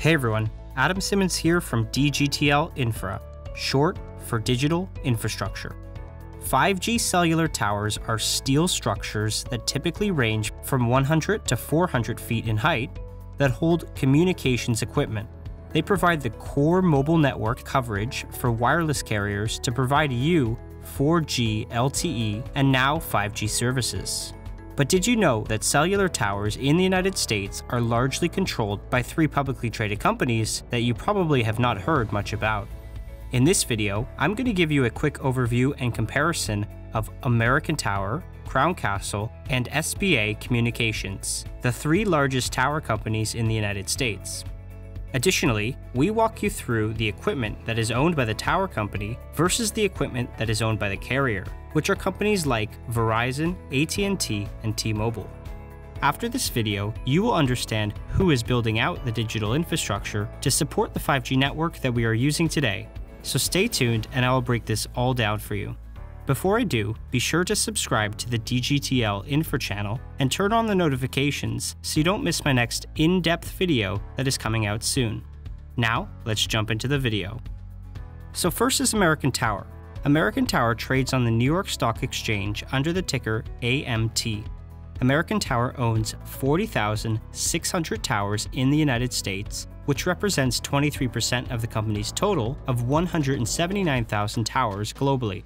Hey everyone, Adam Simmons here from DGTL Infra, short for Digital Infrastructure. 5G cellular towers are steel structures that typically range from 100 to 400 feet in height that hold communications equipment. They provide the core mobile network coverage for wireless carriers to provide you 4G LTE and now 5G services. But did you know that cellular towers in the United States are largely controlled by three publicly traded companies that you probably have not heard much about? In this video, I'm going to give you a quick overview and comparison of American Tower, Crown Castle, and SBA Communications, the three largest tower companies in the United States. Additionally, we walk you through the equipment that is owned by the tower company versus the equipment that is owned by the carrier, which are companies like Verizon, AT&T, and T-Mobile. After this video, you will understand who is building out the digital infrastructure to support the 5G network that we are using today. So stay tuned and I will break this all down for you. Before I do, be sure to subscribe to the DGTL Infra channel and turn on the notifications so you don't miss my next in-depth video that is coming out soon. Now, let's jump into the video. So first is American Tower. American Tower trades on the New York Stock Exchange under the ticker AMT. American Tower owns 40,600 towers in the United States, which represents 23% of the company's total of 179,000 towers globally.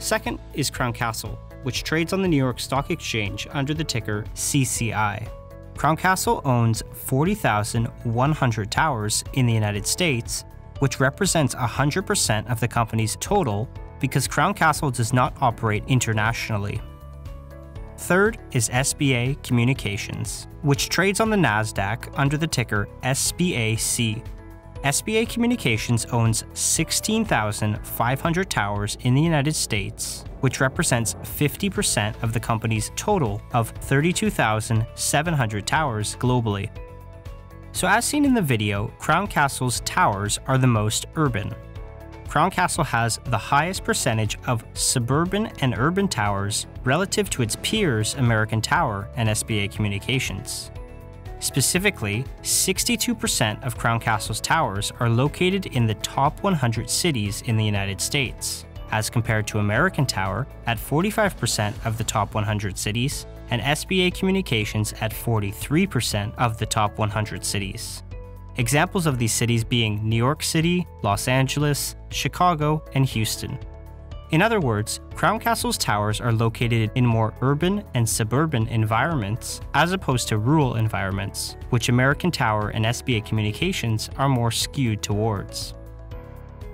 Second is Crown Castle, which trades on the New York Stock Exchange under the ticker CCI. Crown Castle owns 40,100 towers in the United States, which represents 100% of the company's total because Crown Castle does not operate internationally. Third is SBA Communications, which trades on the NASDAQ under the ticker SBAC. SBA Communications owns 16,500 towers in the United States, which represents 50% of the company's total of 32,700 towers globally. So as seen in the video, Crown Castle's towers are the most urban. Crown Castle has the highest percentage of suburban and urban towers relative to its peers American Tower and SBA Communications. Specifically, 62% of Crown Castle's towers are located in the top 100 cities in the United States, as compared to American Tower at 45% of the top 100 cities and SBA Communications at 43% of the top 100 cities. Examples of these cities being New York City, Los Angeles, Chicago, and Houston. In other words, Crown Castle's towers are located in more urban and suburban environments as opposed to rural environments, which American Tower and SBA Communications are more skewed towards.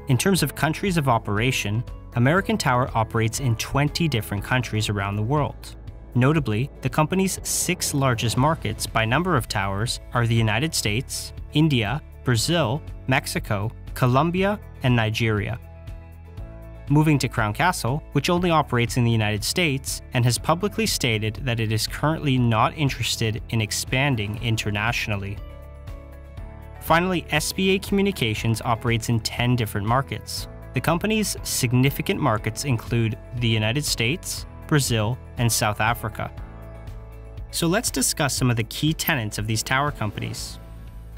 In terms of countries of operation, American Tower operates in 20 different countries around the world. Notably, the company's six largest markets by number of towers are the United States, India, Brazil, Mexico, Colombia, and Nigeria moving to Crown Castle, which only operates in the United States and has publicly stated that it is currently not interested in expanding internationally. Finally, SBA Communications operates in 10 different markets. The company's significant markets include the United States, Brazil, and South Africa. So let's discuss some of the key tenets of these tower companies.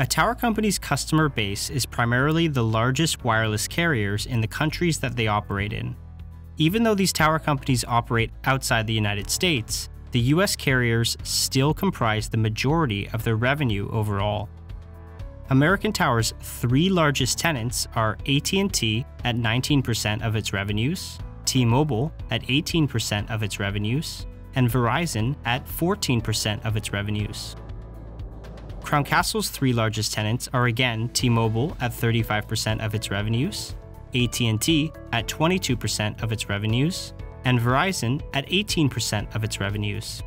A tower company's customer base is primarily the largest wireless carriers in the countries that they operate in. Even though these tower companies operate outside the United States, the US carriers still comprise the majority of their revenue overall. American Tower's three largest tenants are AT&T at 19% of its revenues, T-Mobile at 18% of its revenues, and Verizon at 14% of its revenues. Crown Castle's three largest tenants are again T-Mobile at 35% of its revenues, AT&T at 22% of its revenues, and Verizon at 18% of its revenues.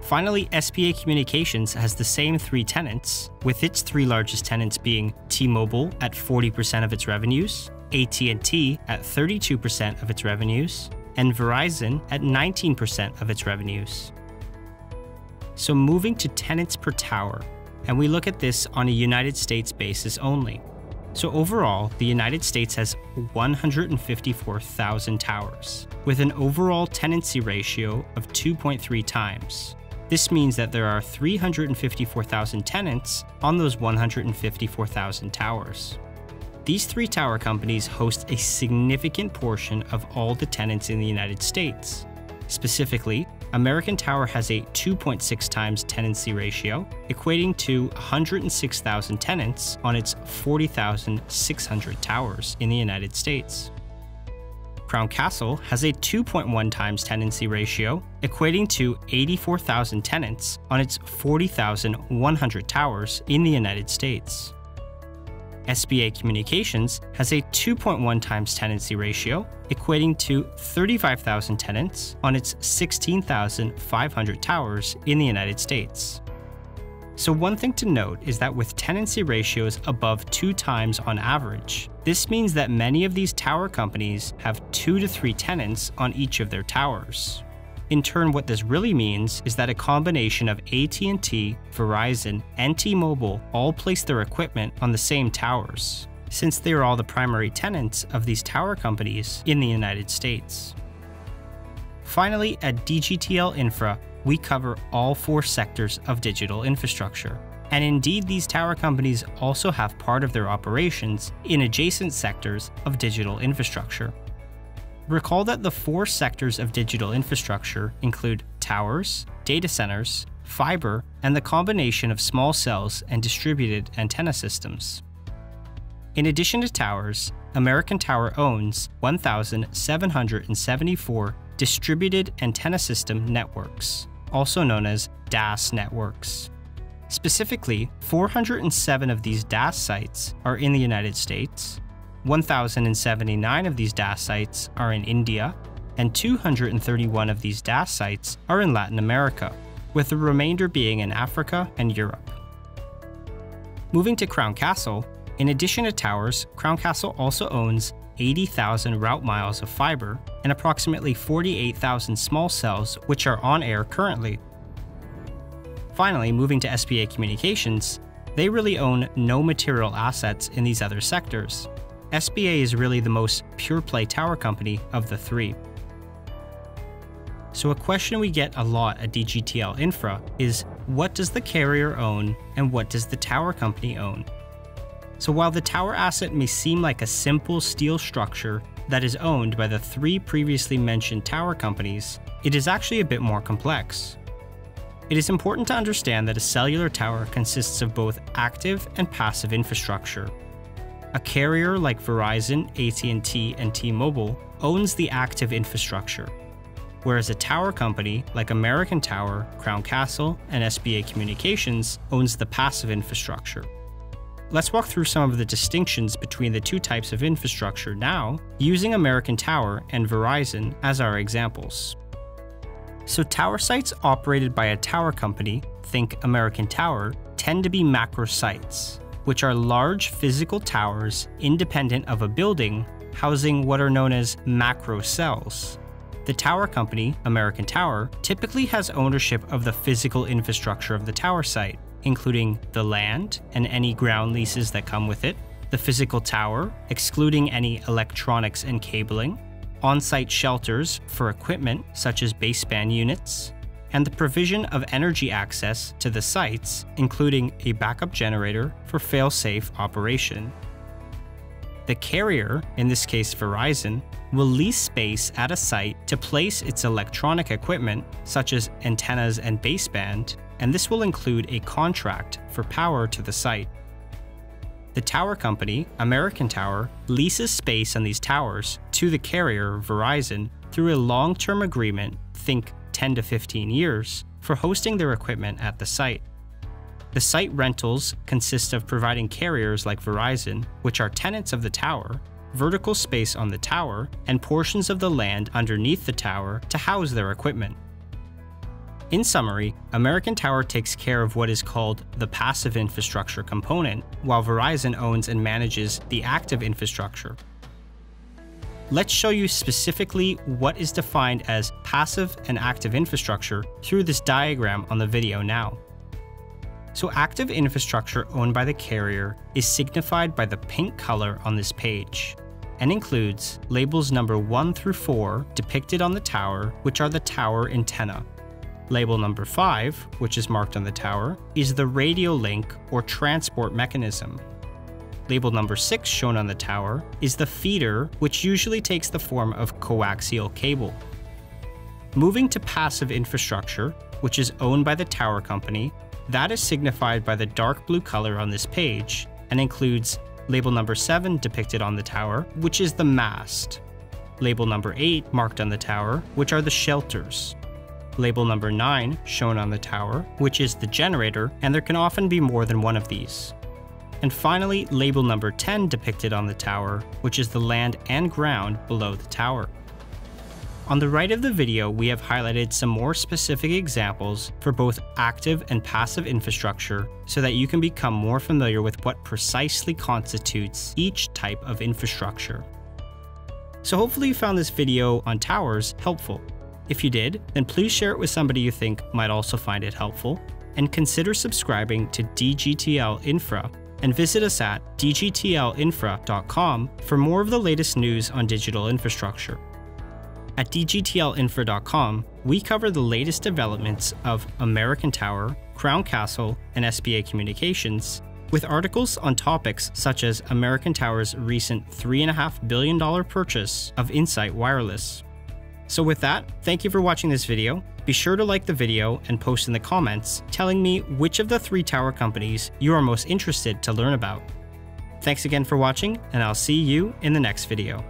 Finally, SBA Communications has the same three tenants, with its three largest tenants being T-Mobile at 40% of its revenues, AT&T at 32% of its revenues, and Verizon at 19% of its revenues. So moving to tenants per tower, and we look at this on a United States basis only. So overall, the United States has 154,000 towers, with an overall tenancy ratio of 2.3 times. This means that there are 354,000 tenants on those 154,000 towers. These three tower companies host a significant portion of all the tenants in the United States. Specifically, American Tower has a 2.6 times tenancy ratio, equating to 106,000 tenants on its 40,600 towers in the United States. Crown Castle has a 2.1 times tenancy ratio, equating to 84,000 tenants on its 40,100 towers in the United States. SBA Communications has a 2.1 times tenancy ratio, equating to 35,000 tenants on its 16,500 towers in the United States. So, one thing to note is that with tenancy ratios above two times on average, this means that many of these tower companies have two to three tenants on each of their towers. In turn, what this really means is that a combination of AT&T, Verizon, and T-Mobile all place their equipment on the same towers, since they are all the primary tenants of these tower companies in the United States. Finally, at DGTL Infra, we cover all four sectors of digital infrastructure. And indeed, these tower companies also have part of their operations in adjacent sectors of digital infrastructure. Recall that the four sectors of digital infrastructure include towers, data centers, fiber, and the combination of small cells and distributed antenna systems. In addition to towers, American Tower owns 1,774 distributed antenna system networks, also known as DAS networks. Specifically, 407 of these DAS sites are in the United States, 1,079 of these DAS sites are in India, and 231 of these DAS sites are in Latin America, with the remainder being in Africa and Europe. Moving to Crown Castle, in addition to towers, Crown Castle also owns 80,000 route miles of fiber and approximately 48,000 small cells, which are on air currently. Finally, moving to SBA Communications, they really own no material assets in these other sectors, SBA is really the most pure play tower company of the three. So, a question we get a lot at DGTL Infra is what does the carrier own and what does the tower company own? So, while the tower asset may seem like a simple steel structure that is owned by the three previously mentioned tower companies, it is actually a bit more complex. It is important to understand that a cellular tower consists of both active and passive infrastructure, a carrier like Verizon, AT&T, and T-Mobile owns the active infrastructure, whereas a tower company like American Tower, Crown Castle, and SBA Communications owns the passive infrastructure. Let's walk through some of the distinctions between the two types of infrastructure now, using American Tower and Verizon as our examples. So tower sites operated by a tower company, think American Tower, tend to be macro sites, which are large physical towers independent of a building housing what are known as macro cells. The tower company, American Tower, typically has ownership of the physical infrastructure of the tower site, including the land and any ground leases that come with it, the physical tower, excluding any electronics and cabling, on site shelters for equipment such as baseband units, and the provision of energy access to the sites, including a backup generator for fail-safe operation. The carrier, in this case Verizon, will lease space at a site to place its electronic equipment, such as antennas and baseband, and this will include a contract for power to the site. The tower company, American Tower, leases space on these towers to the carrier, Verizon, through a long term agreement, think 10 to 15 years for hosting their equipment at the site. The site rentals consist of providing carriers like Verizon, which are tenants of the tower, vertical space on the tower, and portions of the land underneath the tower to house their equipment. In summary, American Tower takes care of what is called the passive infrastructure component, while Verizon owns and manages the active infrastructure, Let's show you specifically what is defined as passive and active infrastructure through this diagram on the video now. So active infrastructure owned by the carrier is signified by the pink color on this page and includes labels number 1 through 4 depicted on the tower, which are the tower antenna. Label number 5, which is marked on the tower, is the radio link or transport mechanism. Label number 6 shown on the tower is the feeder, which usually takes the form of coaxial cable. Moving to passive infrastructure, which is owned by the tower company, that is signified by the dark blue color on this page and includes label number 7 depicted on the tower, which is the mast, label number 8 marked on the tower, which are the shelters, label number 9 shown on the tower, which is the generator, and there can often be more than one of these. And finally, label number 10 depicted on the tower, which is the land and ground below the tower. On the right of the video, we have highlighted some more specific examples for both active and passive infrastructure so that you can become more familiar with what precisely constitutes each type of infrastructure. So hopefully you found this video on towers helpful. If you did, then please share it with somebody you think might also find it helpful, and consider subscribing to DGTL Infra and visit us at dgtlinfra.com for more of the latest news on digital infrastructure. At dgtlinfra.com, we cover the latest developments of American Tower, Crown Castle, and SBA Communications, with articles on topics such as American Tower's recent $3.5 billion purchase of InSite Wireless. So with that, thank you for watching this video. Be sure to like the video and post in the comments telling me which of the three tower companies you are most interested to learn about. Thanks again for watching, and I'll see you in the next video.